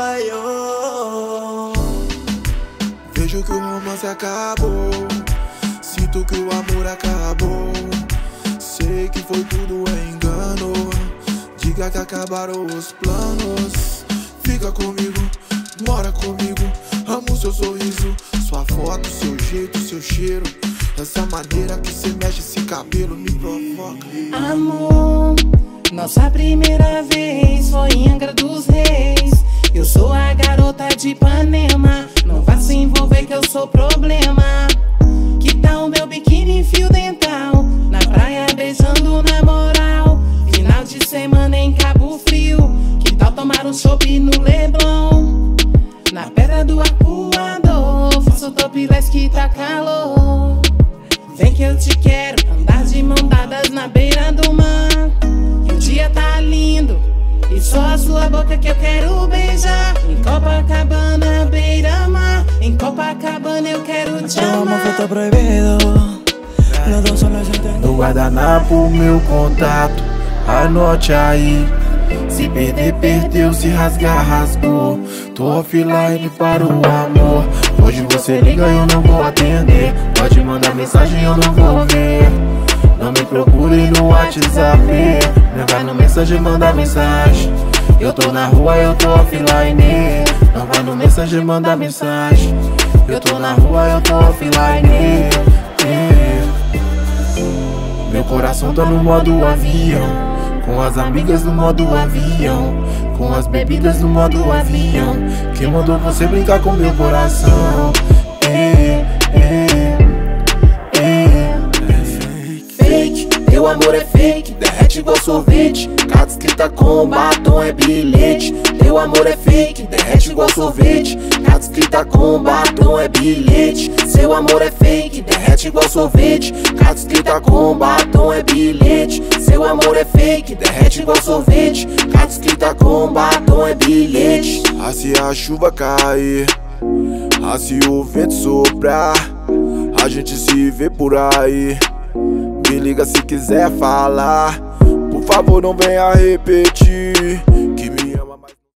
desmaiou. Vejo que o romance acabou. Sinto que o amor acabou. Sei que foi tudo engano. Diga que acabaram os planos. Fica comigo, mora comigo. Amo seu sorriso, sua foto, seu jeito, seu cheiro. Essa maneira que você mexe esse cabelo me provoca. Amor, nossa primeira vez foi em Angra dos Reis. Eu sou a garota de Ipanema. Não vá se envolver que eu sou problema. Que tal meu biquíni fio dental? Na praia beijando na moral. Final de semana em Cabo Frio. Que tal tomar um chopp no Leblon? Na pedra do arpoador. Faço topless que tá calor. Vem que eu te quero andar de mão dadas na beira do mar. E o dia tá lindo. E só a sua boca que eu quero Copacabana eu quero te amar. prohibido. Los dos solos entendidos. No guardanapo, meu contato, anote aí. Se perder, perdeu, se rasgar, rasgou. Tô offline para o amor. Hoje você liga, eu não vou atender. Pode mandar mensagem, eu não vou ver. Não me procure no WhatsApp. Não vai no mensagem, manda mensagem. Eu tô na rua, eu tô offline. Não vai no mensagem, manda mensagem. Eu tô na rua, eu tô offline. Yeah. Meu coração tá no modo avião. Com as amigas no modo avião. Com as bebidas no modo avião. Quem mandou você brincar com meu coração? Teu amor é fake, derrete igual sorvete. Cada escrita com batom é bilhete. Teu amor é fake, derrete igual sorvete. Cada escrita com batom é bilhete. Seu amor é fake, derrete igual sorvete. Cada escrita com batom é bilhete. Seu amor é fake, derrete igual sorvete. Cada escrita com batom é bilhete. Ah, se a chuva cair, ah, se o vento soprar, a gente se vê por aí. Me liga se quiser falar. Por favor, não venha repetir.